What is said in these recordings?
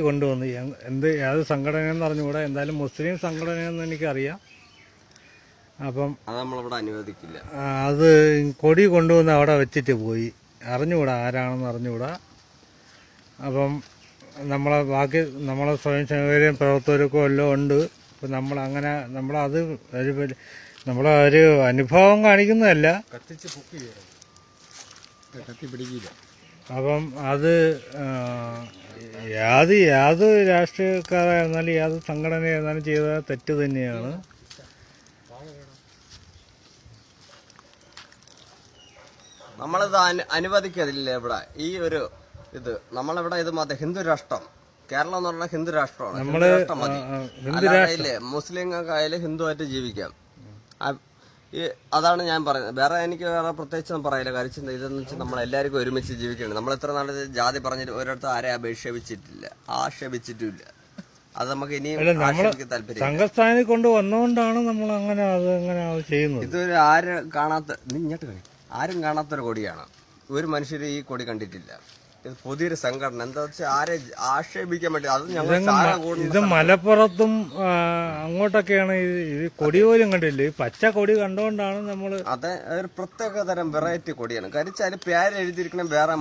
കൊണ്ടുവന്നു. എന്ത് ഏത് സംഘടനയെന്ന് അറിഞ്ഞുകൂടാ. എന്തായാലും മുസ്ലിം സംഘടനയെന്ന് എനിക്കറിയാം. അപ്പം അത് നമ്മളിവിടെ അനുവദിക്കില്ല. അത് കൊടി കൊണ്ടുവന്ന് അവിടെ വെച്ചിട്ട് പോയി. അറിഞ്ഞുകൂടാ ആരാണെന്ന് അറിഞ്ഞുകൂടാ. അപ്പം നമ്മളെ ബാക്കി നമ്മളെ സ്വയം സേവകരും പ്രവർത്തകർക്കും എല്ലാം ഉണ്ട്. അപ്പം നമ്മളങ്ങനെ നമ്മളത് ഒരു നമ്മളെ ഒരു അനുഭവം കാണിക്കുന്നതല്ല. കത്തിച്ച് പൊക്കി ചെയ്യണം കത്തി പിടിക്കില്ല അപ്പം അത് യാത് യാത് രാഷ്ട്രീയക്കാരായിരുന്നാലും യാത് സംഘടനയായിരുന്നാലും ചെയ്ത തെറ്റ് തന്നെയാണ്. നമ്മളിത് അനു- അനുവദിക്കതില്ല ഇവിടെ. ഈ ഒരു ഇത് നമ്മളിവിടെ ഇത് മത ഹിന്ദു രാഷ്ട്രം. കേരളം എന്ന് പറഞ്ഞാൽ ഹിന്ദു രാഷ്ട്രമാണ്. ഹിന്ദു രാഷ്ട്രം മതി. മുസ്ലിങ്ങൾക്കായാലും ഹിന്ദുവായിട്ട് ജീവിക്കാം. ഈ അതാണ് ഞാൻ പറയുന്നത്. വേറെ എനിക്ക് വേറെ പ്രത്യേകിച്ചൊന്നും പറയില്ല. കാര്യം ഇതെന്ന് വെച്ചാൽ നമ്മൾ എല്ലാവർക്കും ഒരുമിച്ച് ജീവിക്കണം. നമ്മൾ എത്ര നാൾ ജാതി പറഞ്ഞിട്ട് ഒരിടത്ത് ആരെ അപേക്ഷിച്ചിട്ടില്ല. ആക്ഷേപിച്ചിട്ടില്ല അത് നമുക്ക് ഇനിയും സംഘസ്ഥാനിൽ കൊണ്ട് വന്നുകൊണ്ടാണ് നമ്മൾ അങ്ങനെ അത് അങ്ങനെ ചെയ്യുന്നത്. ഇതൊരു ആര് കാണാത്ത ഇങ്ങോട്ട് ആരും കാണാത്തൊരു കൊടിയാണ്. ഒരു മനുഷ്യർ ഈ കൊടി കണ്ടിട്ടില്ല. ഇത് പുതിയൊരു സംഘടന. എന്താ വെച്ചാൽ ആരെ ആക്ഷേപിക്കാൻ പറ്റില്ല. അത് ഞങ്ങൾ ഇത് മലപ്പുറത്തും അങ്ങോട്ടൊക്കെയാണ് ഇത് കൊടി പോലും കണ്ടില്ല ഈ പച്ച കൊടി കണ്ടുകൊണ്ടാണ് നമ്മൾ അതെ ഒരു പ്രത്യേക തരം വെറൈറ്റി കൊടിയാണ്. കരിച്ചാൽ പേര് എഴുതിയിരിക്കണം വേറെ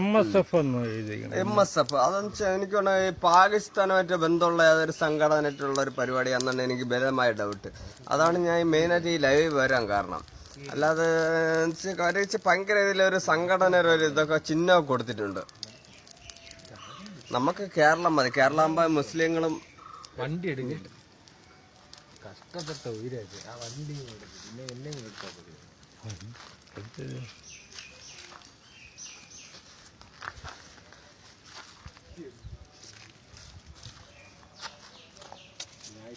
എം എസ് എഫ് എന്ന് എഴുതിയിരിക്കണം. M S F. അതെന്ന് വെച്ചാൽ എനിക്ക് ഈ പാകിസ്ഥാനുമായിട്ട് ബന്ധമുള്ള ഏതൊരു സംഘടനയായിട്ടുള്ള ഒരു പരിപാടിയാണെന്നാണ് എനിക്ക് ബലമായ ഡൗട്ട് അതാണ് ഞാൻ മെയിനായിട്ട് ഈ ലൈവ് വരാൻ കാരണം. അല്ലാതെ ഒരു വെച്ചാൽ ഭയങ്കര ഇതിലൊരു സംഘടന ഒരു ഇതൊക്കെ ചിഹ്നമൊക്കെ കൊടുത്തിട്ടുണ്ട്. നമുക്ക് കേരളം മതി. കേരളം ആകുമ്പോൾ മുസ്ലിങ്ങളും വണ്ടി എടുക്കില്ല കഷ്ടപ്പെട്ട ആ വണ്ടി എടുക്കും. പിന്നെ എന്നെ എടുത്താൽ മതി ജയ്